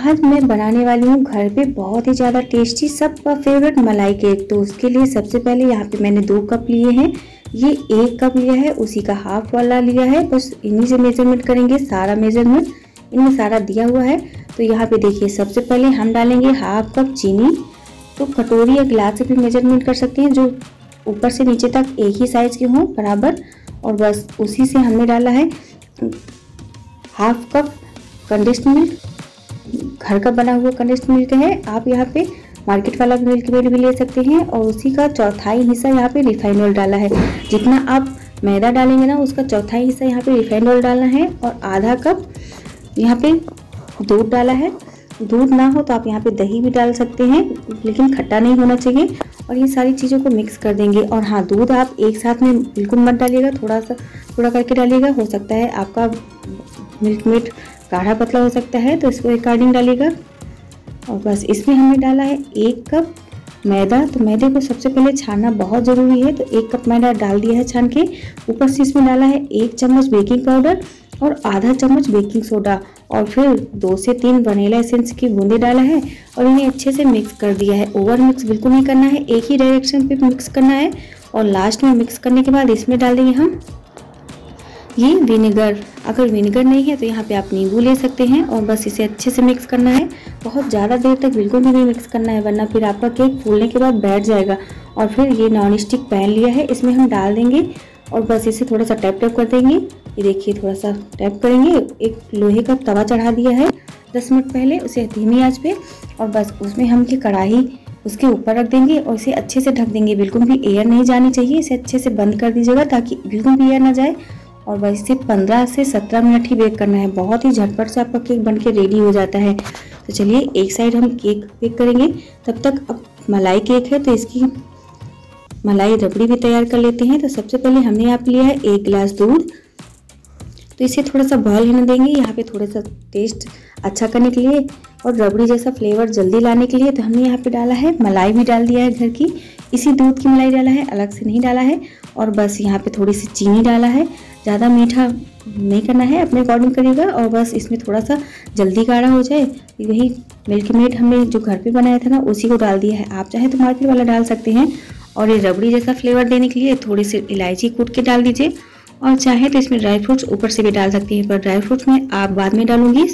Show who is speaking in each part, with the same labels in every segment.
Speaker 1: आज मैं बनाने वाली हूँ, घर पे बहुत ही ज़्यादा टेस्टी सबका फेवरेट मलाई केक तो उसके लिए सबसे पहले यहाँ पे मैंने दो कप लिए हैं। ये एक कप लिया है, उसी का हाफ़ वाला लिया है। बस इन्हीं से मेज़रमेंट करेंगे, सारा मेज़रमेंट इनमें सारा दिया हुआ है। तो यहाँ पे देखिए, सबसे पहले हम डालेंगे हाफ़ कप चीनी। तो कटोरी या गिलास से भी मेज़रमेंट कर सकते हैं, जो ऊपर से नीचे तक एक ही साइज़ के हों, बराबर। और बस उसी से हमने डाला है हाफ़ कप कंडेंस्ड घर का बना हुआ कंडेंस्ड मिल्क है। आप यहाँ पे मार्केट वाला मिल्क मेड भी ले सकते हैं और उसी का चौथाई हिस्सा यहाँ पे रिफाइंड ऑयल डाला है। जितना आप मैदा डालेंगे ना, उसका चौथाई हिस्सा यहाँ पे रिफाइंड ऑयल डालना है और आधा कप यहाँ पे दूध डाला है। दूध ना हो तो आप यहाँ पे दही भी डाल सकते हैं, लेकिन खट्टा नहीं होना चाहिए और ये सारी चीज़ों को मिक्स कर देंगे। और हाँ दूध आप एक साथ में बिल्कुल मत डालिएगा, थोड़ा सा, थोड़ा करके डालिएगा, हो सकता है आपका मिल्क मेड गाढ़ा पतला हो सकता है तो इसको अकॉर्डिंग डालिएगा। और बस इसमें हमने डाला है एक कप मैदा। तो मैदे को सबसे पहले छानना बहुत ज़रूरी है तो एक कप मैदा डाल दिया है छान के। ऊपर से इसमें डाला है एक चम्मच बेकिंग पाउडर और आधा चम्मच बेकिंग सोडा। और फिर दो से तीन वनीला एसेंस की बूंदे डाला है और इन्हें अच्छे से मिक्स कर दिया है। ओवर मिक्स बिल्कुल नहीं करना है, एक ही डायरेक्शन पे मिक्स करना है। और लास्ट में मिक्स करने के बाद इसमें डाल देंगे हम ये विनेगर अगर विनेगर नहीं है तो यहाँ पे आप नींबू ले सकते हैं और बस इसे अच्छे से मिक्स करना है। बहुत ज़्यादा देर तक बिल्कुल भी नहीं मिक्स करना है, वरना फिर आपका केक फूलने के बाद बैठ जाएगा। और फिर ये नॉन स्टिक पैन लिया है, इसमें हम डाल देंगे और बस इसे थोड़ा सा टैप टैप कर देंगे। ये देखिए थोड़ा सा टैप करेंगे। एक लोहे का तवा चढ़ा दिया है। दस मिनट पहले उसे धीमी आँच पे और बस उसमें हम की कढ़ाई उसके ऊपर रख देंगे और इसे अच्छे से ढक देंगे। बिल्कुल भी एयर नहीं जानी चाहिए। इसे अच्छे से बंद कर दीजिएगा ताकि बिल्कुल भी एयर ना जाए। और वैसे इसे 15 से 17 मिनट ही बेक करना है। बहुत ही झटपट से आपका केक बन के रेडी हो जाता है। तो चलिए, एक साइड हम केक बेक करेंगे। तब तक अब मलाई केक है तो इसकी मलाई रबड़ी भी तैयार कर लेते हैं। तो सबसे पहले हमने यहाँ लिया है एक गिलास दूध। तो इसे थोड़ा सा बॉयल होने देंगे। यहाँ पे थोड़ा सा टेस्ट अच्छा करने के लिए और रबड़ी जैसा फ्लेवर जल्दी लाने के लिए तो हमने यहाँ पे डाला है। मलाई भी डाल दिया है घर की। इसी दूध की मलाई डाला है, अलग से नहीं डाला है। और बस यहाँ पे थोड़ी सी चीनी डाला है। ज़्यादा मीठा नहीं करना है, अपने अकॉर्डिंग करिएगा। और बस इसमें थोड़ा सा जल्दी गाढ़ा हो जाए। वही मिल्क मेड हमने जो घर पे बनाया था ना, उसी को डाल दिया है। आप चाहे तो मार्केट वाला डाल सकते हैं। और ये रबड़ी जैसा फ्लेवर देने के लिए थोड़ी सी इलायची कूट के डाल दीजिए। और चाहे तो इसमें ड्राई फ्रूट्स ऊपर से भी डाल सकते हैं, पर ड्राई फ्रूट्स में आप बाद में डालूँगी।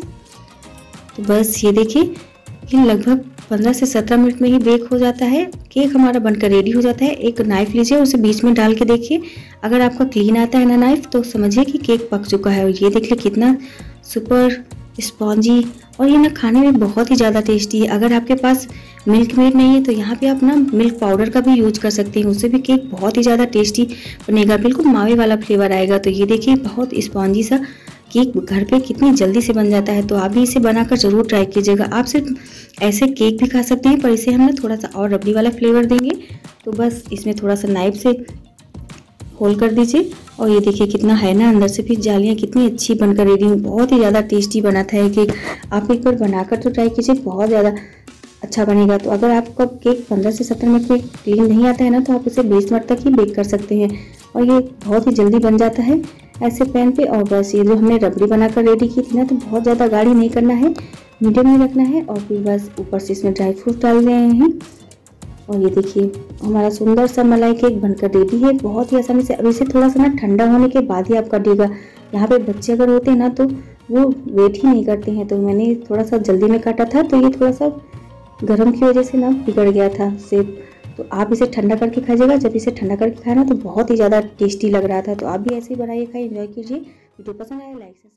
Speaker 1: तो बस ये देखिए ये लगभग 15 से 17 मिनट में ही बेक हो जाता है। केक हमारा बनकर रेडी हो जाता है। एक नाइफ लीजिए, उसे बीच में डाल के देखिए। अगर आपका क्लीन आता है ना नाइफ तो समझिए कि केक पक चुका है। और ये देख ले कितना सुपर स्पॉन्जी और ये ना खाने में बहुत ही ज़्यादा टेस्टी है। अगर आपके पास मिल्क मेड नहीं है तो यहाँ पे आप ना मिल्क पाउडर का भी यूज़ कर सकते हैं। उससे भी केक बहुत ही ज़्यादा टेस्टी बनेगा। बिल्कुल मावे वाला फ्लेवर आएगा। तो ये देखिए, बहुत स्पॉन्जी सा केक घर पे कितनी जल्दी से बन जाता है। तो आप भी इसे बनाकर ज़रूर ट्राई कीजिएगा। आप सिर्फ़ ऐसे केक भी खा सकते हैं, पर इसे हम ना थोड़ा सा और रबड़ी वाला फ्लेवर देंगे। तो बस इसमें थोड़ा सा नाइफ से होल कर दीजिए। और ये देखिए कितना है ना, अंदर से फिर जालियाँ कितनी अच्छी बनकर रेडी हुई बहुत ही ज़्यादा टेस्टी बना था ये केक आप एक बार बनाकर तो ट्राई कीजिए, बहुत ज़्यादा अच्छा बनेगा। तो अगर आपका केक 15 से 17 मिनट में क्लीन नहीं आता है ना तो आप इसे 20 मिनट तक ही बेक कर सकते हैं। और ये बहुत ही जल्दी बन जाता है ऐसे पैन पे। और बस ये जो हमने रबड़ी बनाकर रेडी की थी ना तो बहुत ज़्यादा गाढ़ी नहीं करना है मीडियम में रखना है। और फिर बस ऊपर से इसमें ड्राई फ्रूट डाल रहे हैं। और ये देखिए, हमारा सुंदर सा मलाई केक बनकर रेडी है। बहुत ही आसानी से। अब इसे थोड़ा सा ना ठंडा होने के बाद ही आप काटिएगा। यहाँ पे बच्चे अगर होते हैं ना तो वो वेट ही नहीं करते हैं। तो मैंने थोड़ा सा जल्दी में काटा था तो ये थोड़ा सा गर्म की वजह से ना बिगड़ गया था सेब। तो आप इसे ठंडा करके खाइएगा। जब इसे ठंडा करके खाए ना तो बहुत ही ज़्यादा टेस्टी लग रहा था। तो आप भी ऐसे ही बनाइए खाइए इन्जॉय कीजिए। वीडियो पसंद आया, लाइक से